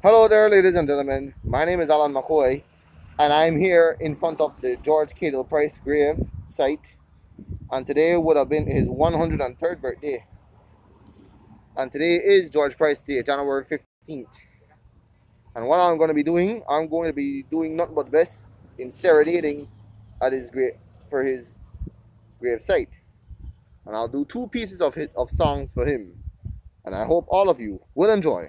Hello there, ladies and gentlemen. My name is Allan McCoy, and I'm here in front of the George Cadle Price grave site. And today would have been his 103rd birthday. And today is George Price Day, January 15th. And what I'm going to be doing, I'm going to be doing nothing but best in serenading at his grave for his grave site. And I'll do two pieces of of songs for him. And I hope all of you will enjoy.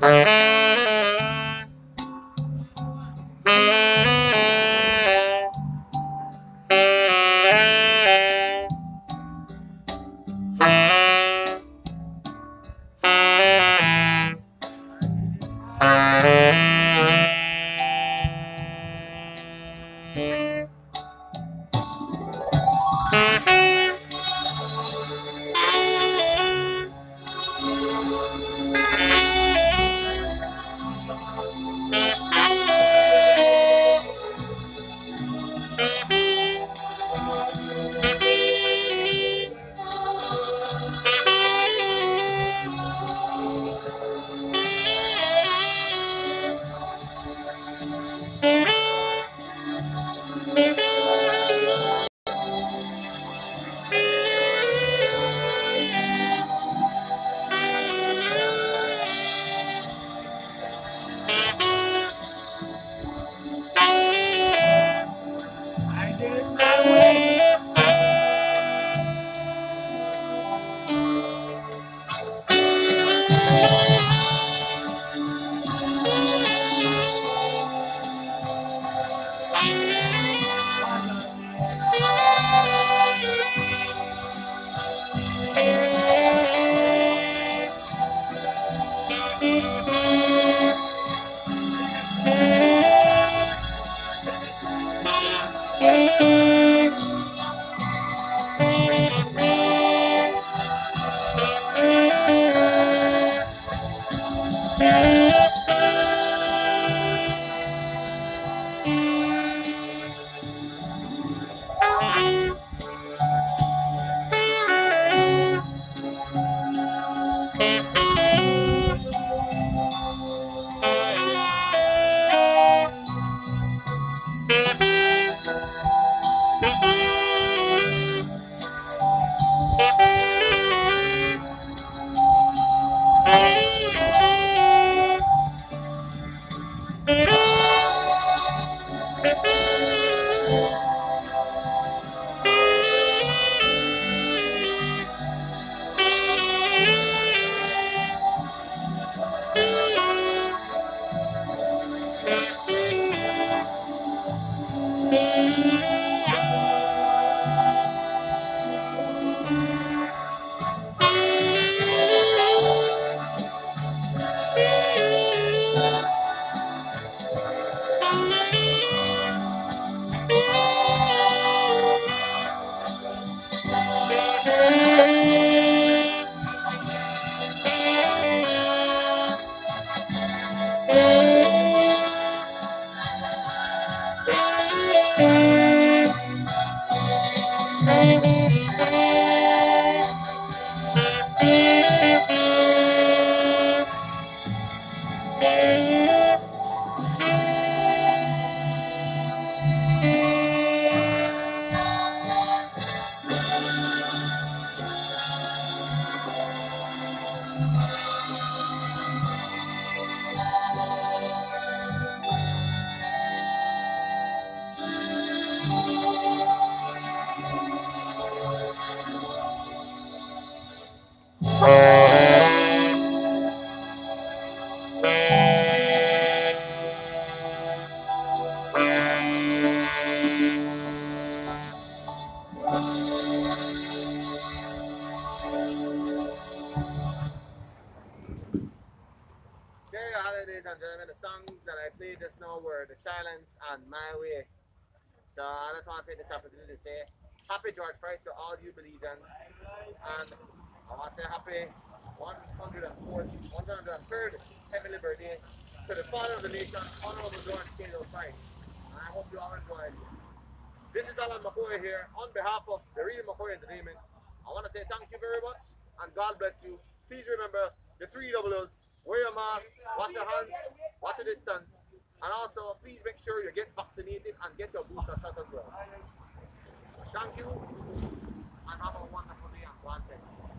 Thank Bye. Songs that I played just now were The Silence and My Way. So I just want to take this opportunity to say happy George Price to all you Belizeans. And I want to say happy 104th, 103rd Heavenly Birthday to the Father of the Nation, Honorable George Cadle Price. And I hope you all enjoyed. This is Allan McCoy here on behalf of the Real McCoy Entertainment. I want to say thank you very much and God bless you. Please remember the three W's. Wear your mask, wash your hands, watch your distance, and also please make sure you get vaccinated and get your booster shot as well. Thank you and have a wonderful day and God bless you.